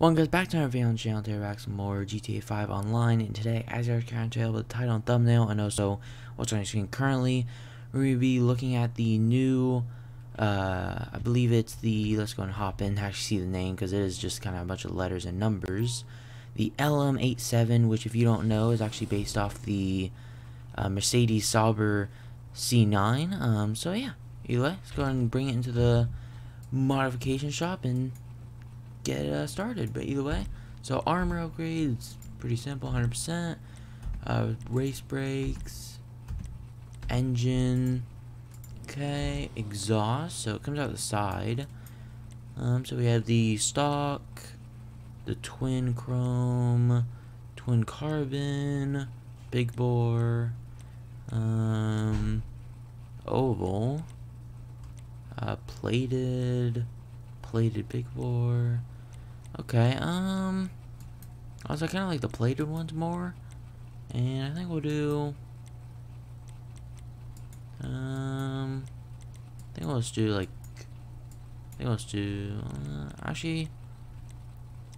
Welcome guys back to our video channel today we're some more GTA 5 online. And today as you can tell with the title and thumbnail and also what's on your screen currently we're going to be looking at the new uh, I believe it's the let's go and hop in actually see the name because it is just kind of a bunch of letters and numbers. The LM87 which if you don't know is actually based off the uh, Mercedes Sauber C9 um, so yeah anyway let's go and bring it into the modification shop and get uh, started. But either way, so armor upgrades, pretty simple, 100%. Uh, race brakes, engine, okay, exhaust, so it comes out the side. Um, so we have the stock, the twin chrome, twin carbon, big bore, um, oval, uh, plated, plated big bore, Okay, um... Also, I kind of like the plated ones more. And I think we'll do... Um... I think let's do, like... I think let's do... Uh, actually...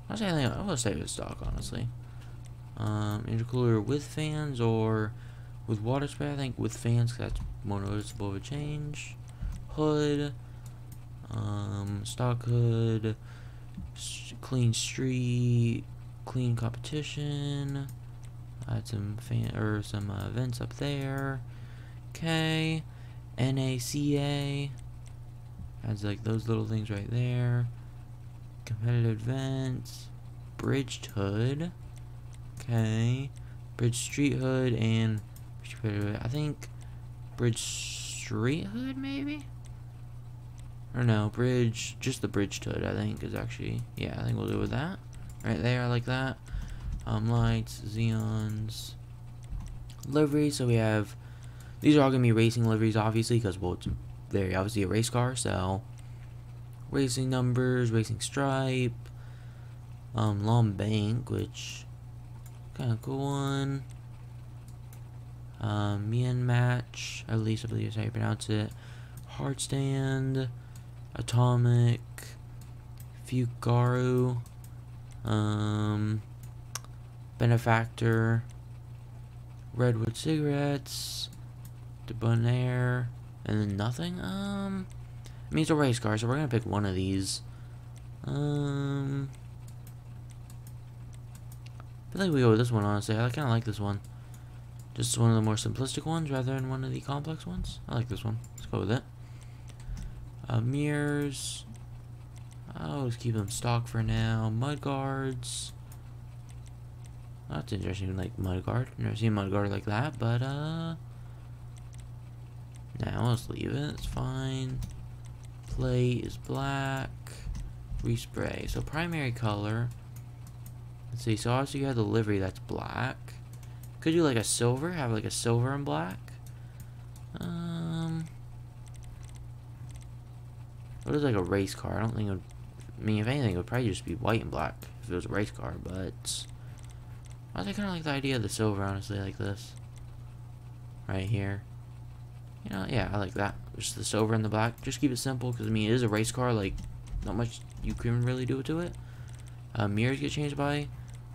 Honestly, I think I'll stay with stock, honestly. Um, intercooler with fans or with water spray. I think with fans, that's more noticeable of a change. Hood. Um, stock hood clean street, clean competition. Add some fan or some uh, events up there. Okay, NACA. Adds like those little things right there. Competitive events, bridged hood. Okay, bridge street hood and I think bridge street hood maybe. Or no, bridge, just the bridge to it, I think, is actually, yeah, I think we'll do with that. Right there, like that. Um, lights, Xenons, livery, so we have, these are all going to be racing liveries, obviously, because, well, it's very obviously a race car, so, racing numbers, racing stripe, um, long bank, which, kind of cool one, um, Mian match, at least I believe is how you pronounce it, hard stand, Atomic, Fukaru, um, Benefactor, Redwood Cigarettes, Debonaire, and then nothing. Um, I mean, it's a race car, so we're gonna pick one of these. Um, I like we go with this one, honestly. I kind of like this one. Just one of the more simplistic ones rather than one of the complex ones. I like this one. Let's go with it. Uh, mirrors. I'll just keep them stock for now. Mud guards. That's interesting, like mud guard. Never seen mud guard like that, but uh. Now let's leave it. It's fine. Plate is black. Respray. So primary color. Let's see. So obviously you have the livery that's black. Could you like a silver? Have like a silver and black. Um. It was like a race car. I don't think it would... I mean, if anything, it would probably just be white and black if it was a race car, but... I think kind of like the idea of the silver, honestly, like this. Right here. You know, yeah, I like that. Just the silver and the black. Just keep it simple, because, I mean, it is a race car, like, not much you can really do to it. Uh, mirrors get changed by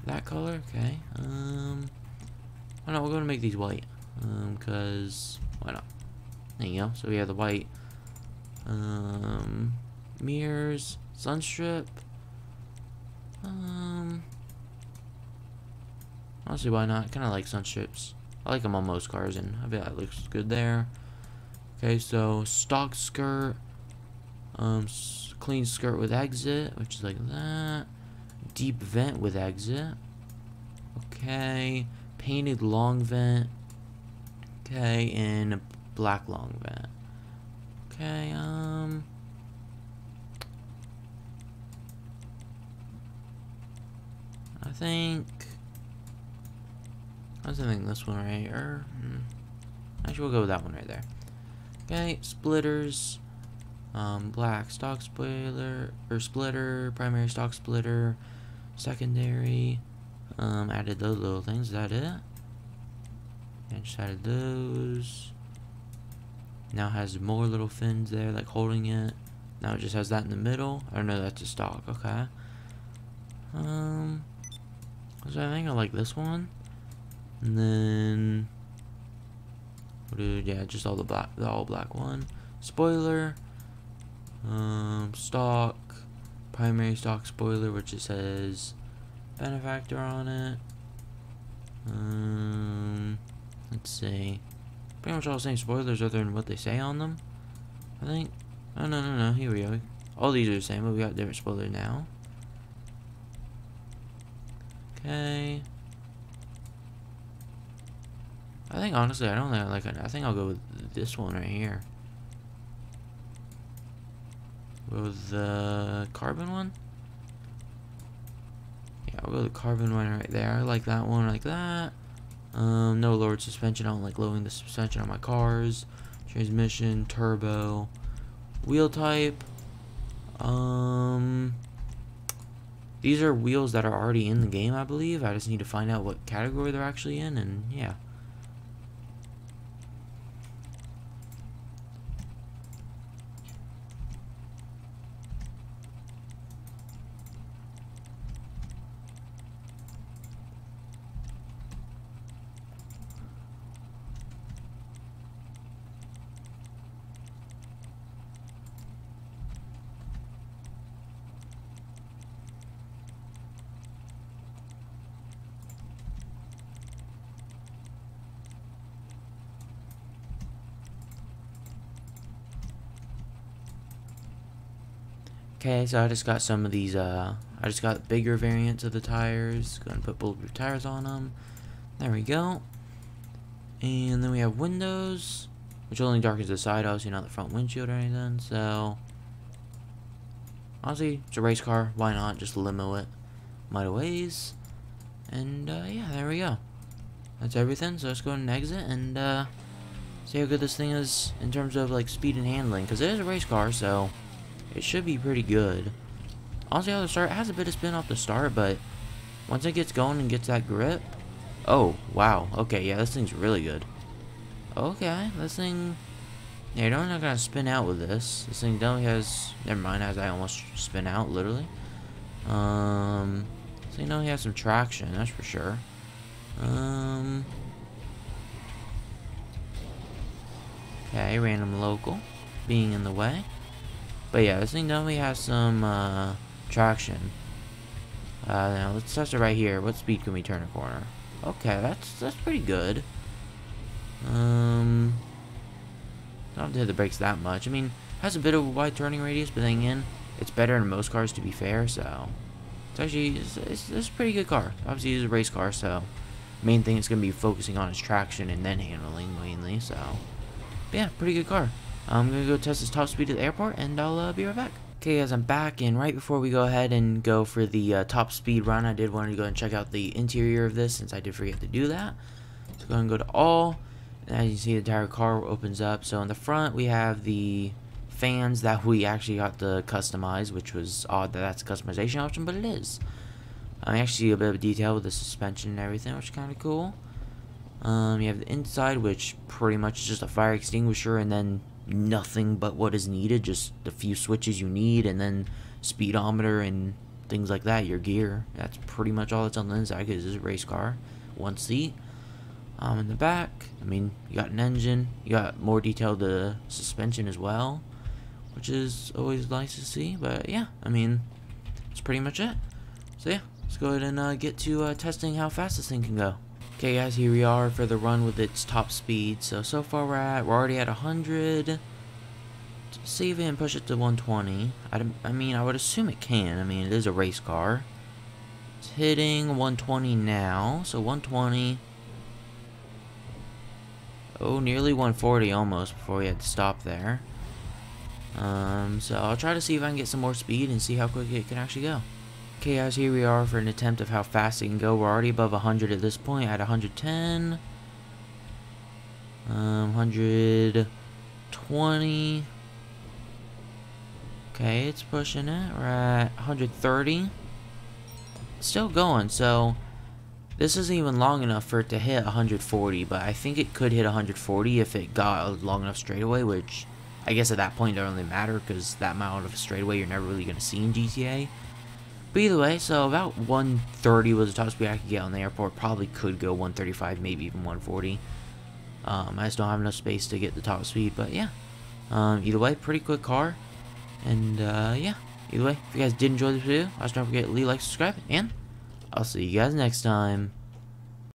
that color, okay. Um, why not, we're going to make these white. Um, because, why not? There you go. So we have the white um, mirrors, sunstrip. Um, honestly, why not? Kind of like sunstrips. I like them on most cars, and I bet that looks good there. Okay, so stock skirt, um, clean skirt with exit, which is like that. Deep vent with exit. Okay, painted long vent. Okay, and black long vent. Okay, um... I think... I was thinking this one right here. Hmm. Actually, we'll go with that one right there. Okay, splitters. Um, black stock spoiler, or splitter, primary stock splitter, secondary. Um, added those little things, is that it? And just added those. Now has more little fins there, like holding it. Now it just has that in the middle. I don't know, that's a stock, okay. Um, so I think I like this one. And then, dude, yeah, just all the black, the all black one. Spoiler, um, stock, primary stock spoiler, which it says benefactor on it. Um, let's see. Pretty much all the same spoilers other than what they say on them. I think. Oh, no, no, no. Here we go. All these are the same, but we got different spoilers now. Okay. I think honestly, I don't think I like it. I think I'll go with this one right here. With the carbon one. Yeah, I'll go the carbon one right there. I like that one like that. Um, no lowered suspension. I don't like lowering the suspension on my cars. Transmission, turbo, wheel type. Um, these are wheels that are already in the game, I believe. I just need to find out what category they're actually in, and yeah. Okay, so I just got some of these, uh, I just got bigger variants of the tires. Go and put bulletproof tires on them. There we go. And then we have windows, which only darkens the side, obviously not the front windshield or anything. So, honestly, it's a race car. Why not just limo it? Might ways. And, uh, yeah, there we go. That's everything. So let's go and exit and, uh, see how good this thing is in terms of, like, speed and handling. Because it is a race car, so it should be pretty good. Honestly, how the start, has a bit of spin off the start, but once it gets going and gets that grip, oh, wow, okay, yeah, this thing's really good. Okay, this thing, yeah, you're not gonna spin out with this. This thing definitely has, never mind, as I almost spin out, literally. Um, this thing definitely has some traction, that's for sure. Um, okay, random local, being in the way. But yeah, this thing definitely has some uh, traction. Uh, now let's test it right here. What speed can we turn a corner? Okay, that's that's pretty good. Um, don't have to hit the brakes that much. I mean, has a bit of a wide turning radius, but then again, it's better than most cars to be fair. So it's actually it's, it's, it's a pretty good car. Obviously, it's a race car, so main thing it's gonna be focusing on is traction and then handling mainly. So, but yeah, pretty good car. I'm gonna go test this top speed at the airport, and I'll uh, be right back. Okay guys, I'm back, and right before we go ahead and go for the uh, top speed run, I did want to go and check out the interior of this, since I did forget to do that. So go ahead and go to all, and as you see, the entire car opens up. So in the front, we have the fans that we actually got to customize, which was odd that that's a customization option, but it is. I actually see a bit of detail with the suspension and everything, which is kind of cool. Um, you have the inside, which pretty much is just a fire extinguisher, and then nothing but what is needed, just the few switches you need, and then speedometer and things like that, your gear. That's pretty much all that's on the inside because it's a race car. One seat. Um, in the back, I mean, you got an engine, you got more detailed uh, suspension as well, which is always nice to see. But yeah, I mean, that's pretty much it. So yeah, let's go ahead and uh, get to uh, testing how fast this thing can go. Okay guys, here we are for the run with its top speed. So, so far we're at, we're already at 100. Save it and push it to 120. I, I mean, I would assume it can. I mean, it is a race car. It's hitting 120 now. So 120. Oh, nearly 140 almost before we had to stop there. Um, so I'll try to see if I can get some more speed and see how quick it can actually go. Okay guys, here we are for an attempt of how fast it can go. We're already above 100 at this point, at 110. Um, 120. Okay, it's pushing it. We're at 130. Still going, so this isn't even long enough for it to hit 140, but I think it could hit 140 if it got a long enough straightaway, which I guess at that point it doesn't really matter because that amount of straightaway you're never really going to see in GTA. Either way, so about 130 was the top speed I could get on the airport. Probably could go 135, maybe even 140. Um, I just don't have enough space to get the top speed, but yeah. Um, either way, pretty quick car. And uh, yeah, either way, if you guys did enjoy this video, I just don't forget to leave, like, subscribe, and I'll see you guys next time.